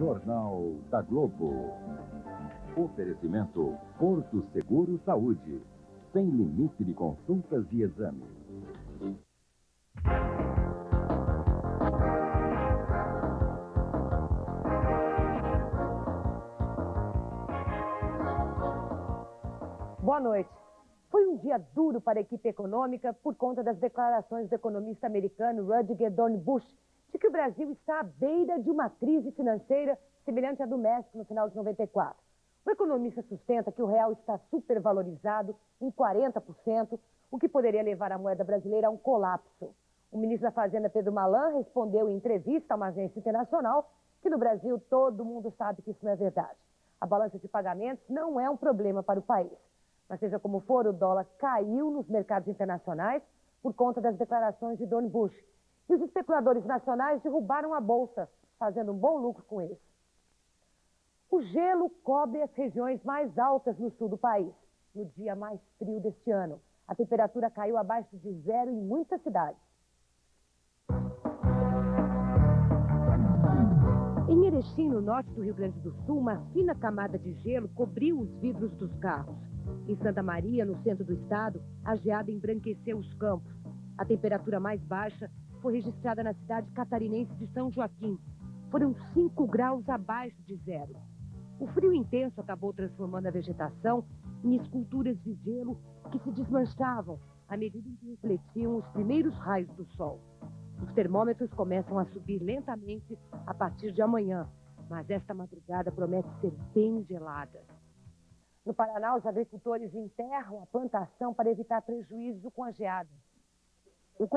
Jornal da Globo. Oferecimento Porto Seguro Saúde. Sem limite de consultas e exames. Boa noite. Foi um dia duro para a equipe econômica por conta das declarações do economista americano Rutger Dornbusch de que o Brasil está à beira de uma crise financeira semelhante à do México no final de 94. O economista sustenta que o real está supervalorizado em 40%, o que poderia levar a moeda brasileira a um colapso. O ministro da Fazenda, Pedro Malan, respondeu em entrevista a uma agência internacional que no Brasil todo mundo sabe que isso não é verdade. A balança de pagamentos não é um problema para o país. Mas seja como for, o dólar caiu nos mercados internacionais por conta das declarações de Don Bush. E os especuladores nacionais derrubaram a bolsa, fazendo um bom lucro com isso. O gelo cobre as regiões mais altas no sul do país. No dia mais frio deste ano, a temperatura caiu abaixo de zero em muitas cidades. Em Erechim, no norte do Rio Grande do Sul, uma fina camada de gelo cobriu os vidros dos carros. Em Santa Maria, no centro do estado, a geada embranqueceu os campos. A temperatura mais baixa foi registrada na cidade catarinense de São Joaquim. Foram 5 graus abaixo de zero. O frio intenso acabou transformando a vegetação em esculturas de gelo que se desmanchavam à medida que refletiam os primeiros raios do sol. Os termômetros começam a subir lentamente a partir de amanhã, mas esta madrugada promete ser bem gelada. No Paraná, os agricultores enterram a plantação para evitar prejuízo com a geada. O